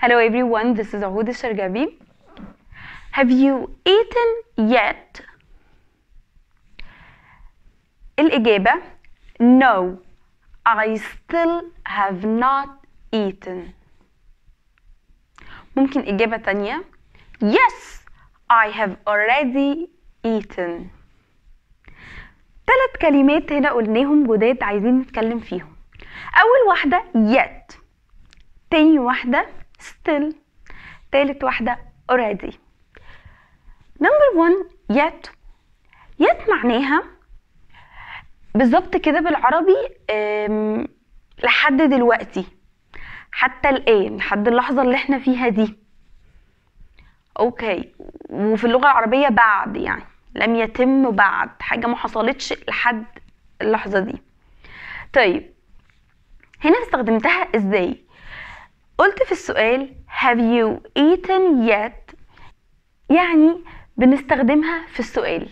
Hello everyone, this is Ahud Shargabi. Have you eaten yet? الإجابة No, I still have not eaten. ممكن إجابة تانية Yes, I have already eaten. ثلاث كلمات هنا قلناهم جداد عايزين نتكلم فيهم أول واحدة yet تاني واحدة still تالت واحدة already. Number one yet. Yet معناها بالظبط كده بالعربي لحد دلوقتي. حتى الآن لحد اللحظة اللي إحنا فيها دي. أوكي وفي اللغة العربية بعد يعني. لم يتم بعد. حاجة ما حصلتش لحد اللحظة دي. طيب. هنا استخدمتها إزاي؟ قلت في السؤال have you eaten yet يعني بنستخدمها في السؤال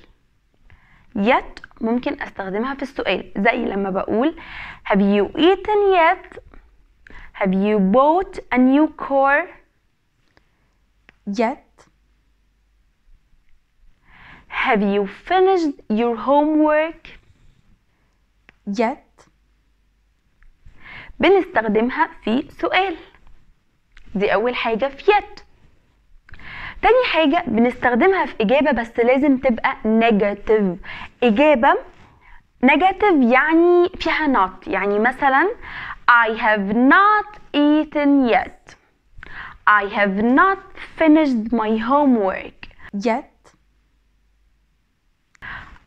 yet ممكن استخدمها في السؤال زي لما بقول have you eaten yet have you bought a new car yet have you finished your homework yet بنستخدمها في سؤال دي أول حاجة. في yet تاني حاجة بنستخدمها في إجابة بس لازم تبقى negative إجابة negative يعني فيها not. يعني مثلا I have not eaten yet. I have not finished my homework. Yet.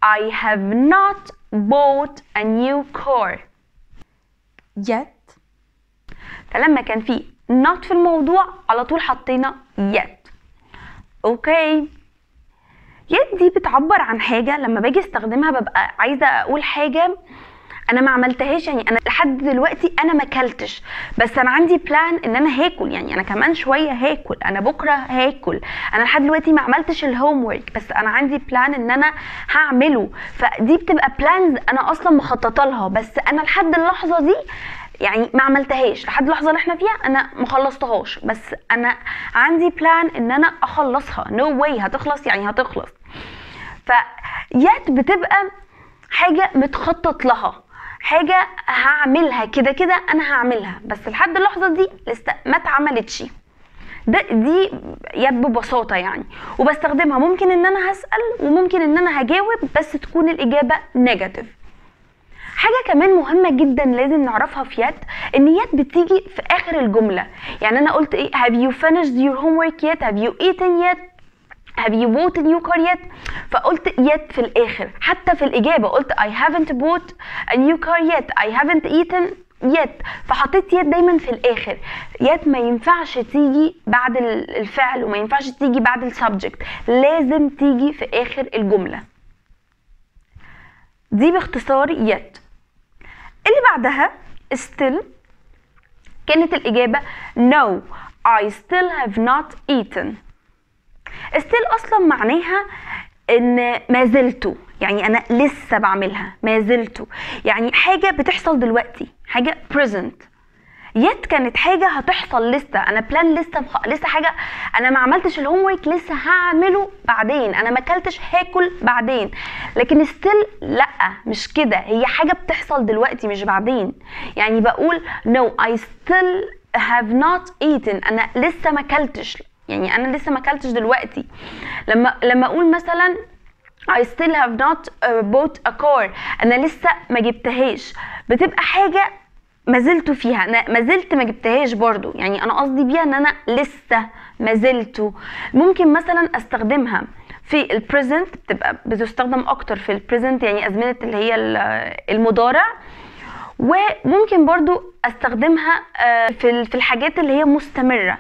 I have not bought a new car. Yet. فلما كان في not في الموضوع على طول حطينا yet أوكي. yet دي بتعبر عن حاجة لما باجي استخدمها ببقى عايزة أقول حاجة أنا ما عملتهاش يعني أنا لحد دلوقتي أنا ما أكلتش. بس أنا عندي plan إن أنا هاكل يعني أنا كمان شوية هاكل أنا بكرة هاكل. أنا لحد دلوقتي ما عملتش ال homework بس أنا عندي plan إن أنا هعمله. فدي بتبقى plans أنا أصلا مخططة لها بس أنا لحد اللحظة دي يعني ما عملتهاش. لحد اللحظه اللي إحنا فيها أنا ما خلصتهاش. بس أنا عندي plan إن أنا أخلصها. نو no واي هتخلص يعني هتخلص. ف yet بتبقى حاجة متخطط لها. حاجة هعملها كده كده أنا هعملها. بس لحد اللحظة دي لسه ما اتعملتش. ده دي يد ببساطة يعني. وبستخدمها. ممكن إن أنا هسأل وممكن إن أنا هجاوب بس تكون الإجابة نيجاتيف حاجة كمان مهمة جدا لازم نعرفها في يد إن يد بتيجي في آخر الجملة. يعني أنا قلت إيه؟ Have you finished your homework yet? Have you eaten yet? Have you bought a new car yet? فقلت yet في الآخر. حتى في الإجابة قلت I haven't bought a new car yet. I haven't eaten yet. فحطيت yet دايما في الآخر. yet ما ينفعش تيجي بعد الفعل وما ينفعش تيجي بعد السبجكت. لازم تيجي في آخر الجملة. دي باختصار yet اللي بعدها still كانت الإجابة no. I still have not eaten. still أصلا معناها إن ما زلت يعني أنا لسه بعملها. ما زلت يعني حاجة بتحصل دلوقتي. حاجة present. yet كانت حاجة هتحصل لسه. أنا plan لسه. لسه حاجة أنا ما عملتش ال homework لسه هعمله بعدين. أنا ما أكلتش هاكل بعدين. لكن still لأ مش كده. هي حاجة بتحصل دلوقتي مش بعدين. يعني بقول no I still have not eaten. أنا لسه ما أكلتش. يعني أنا لسه ما أكلتش دلوقتي. لما لما أقول مثلا I still have not uh, bought a car. أنا لسه ما جبتهاش. بتبقى حاجة ما زلت فيها أنا ما زلت ما جبتهاش برضو. يعني أنا قصدي بيها إن أنا لسه ما زلت. ممكن مثلا أستخدمها في ال present بتبقى بتستخدم أكتر في ال present يعني أزمنة اللي هي المضارع. وممكن برضو أستخدمها في في الحاجات اللي هي مستمرة.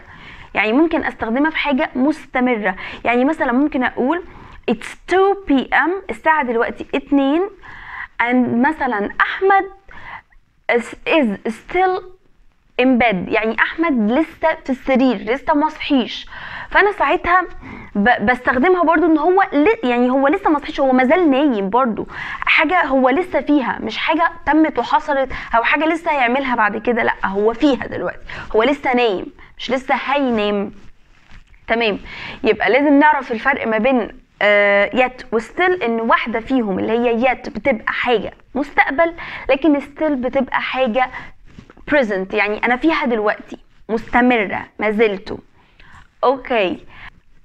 يعني ممكن أستخدمها في حاجة مستمرة. يعني مثلا ممكن أقول it's 2 p.m. الساعة دلوقتي 2 and مثلا أحمد is still in bed. يعني أحمد لسه في السرير لسه ما صحيش. فأنا ساعتها بستخدمها برضو إن هو يعني هو لسه ما صحيش هو مازال نايم برضو. حاجة هو لسه فيها مش حاجة تمت وحصلت أو حاجة لسه هيعملها بعد كده لأ هو فيها دلوقتي. هو لسه نايم مش لسه هينام. تمام. يبقى لازم نعرف الفرق ما بين يت وستيل إن واحدة فيهم اللي هي يت بتبقى حاجة مستقبل لكن ستيل بتبقى حاجة present يعني أنا فيها دلوقتي مستمرة ما زلت. okay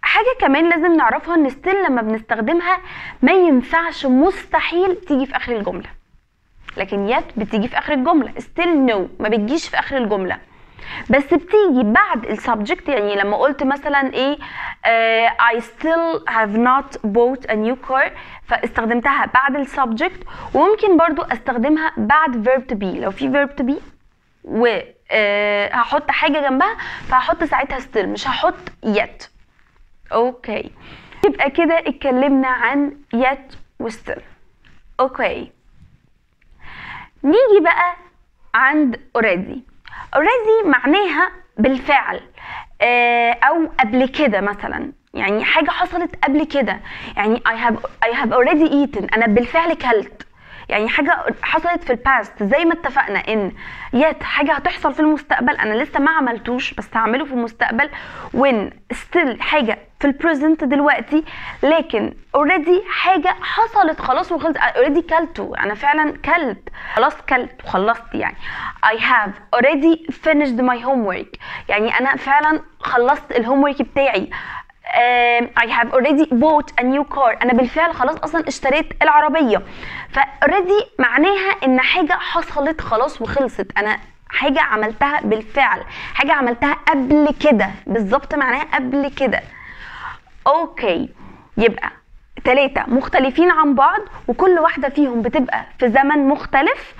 حاجة كمان لازم نعرفها إن still لما بنستخدمها ما ينفعش مستحيل تيجي في آخر الجملة. لكن yet بتيجي في آخر الجملة. still no no. ما بتجيش في آخر الجملة. بس بتيجي بعد ال subject يعني لما قلت مثلا إيه uh, I still have not bought a new car فاستخدمتها بعد ال subject وممكن برضو أستخدمها بعد verb to be. لو في verb to be و uh, هحط حاجة جنبها فهحط ساعتها still مش هحط yet. okay. يبقى كده اتكلمنا عن yet و still. okay. نيجي بقى عند already. Already معناها بالفعل أو قبل كده مثلا. يعني حاجة حصلت قبل كده. يعني I have I have already eaten. أنا بالفعل كلت. يعني حاجة حصلت في ال past زي ما اتفقنا إن yet حاجة هتحصل في المستقبل. أنا لسه ما عملتوش بس هعمله في المستقبل. when still حاجة في ال present دلوقتي لكن already حاجة حصلت خلاص وخلصت. already كلته أنا فعلا كلت. خلاص كلت وخلصت يعني. I have already finished my homework. يعني أنا فعلا خلصت ال homework بتاعي. I have already bought a new car. أنا بالفعل خلاص أصلا اشتريت العربية. ف already معناها إن حاجة حصلت خلاص وخلصت. أنا حاجة عملتها بالفعل. حاجة عملتها قبل كده. بالظبط معناها قبل كده. أوكي يبقى ثلاثة مختلفين عن بعض وكل واحدة فيهم بتبقى في زمن مختلف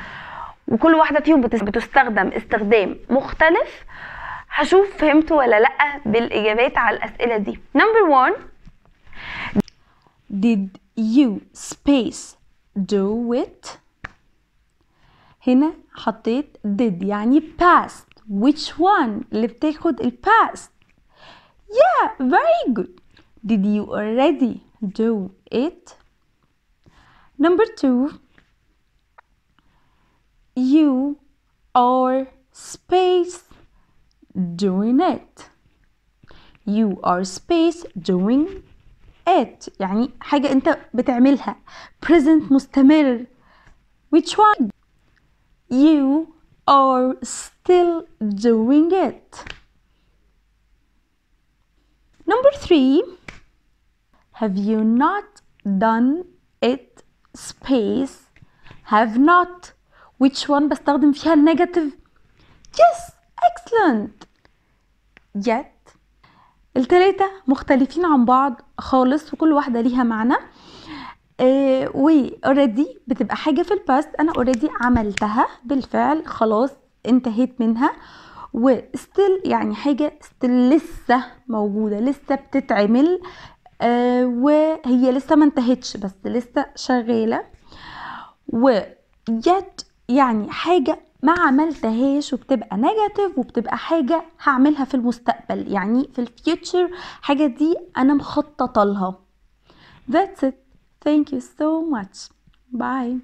وكل واحدة فيهم بتستخدم استخدام مختلف هشوف فهمتوا ولا لا بالاجابات على الاسئله دي number one Did you space do it هنا حطيت did يعني past which one اللي بتاخد ال past yeah very good did you already do it number two you are space doing it you are space doing it يعني حاجة انت بتعملها present مستمر which one you are still doing it number three have you not done it space have not which one بستخدم فيها النيجاتيف yes Excellent yet. التلاتة مختلفين عن بعض خالص وكل واحدة ليها معنى. آه و already بتبقى حاجة في الباست أنا already عملتها بالفعل خلاص انتهيت منها. و still يعني حاجة still لسه موجودة لسه بتتعمل. آه وهي لسه ما انتهتش بس لسه شغالة. و yet يعني حاجة ما عملتهاش وبتبقى negative وبتبقى حاجة هعملها في المستقبل يعني في ال future حاجة دي أنا مخططة لها That's it. Thank you so much. Bye.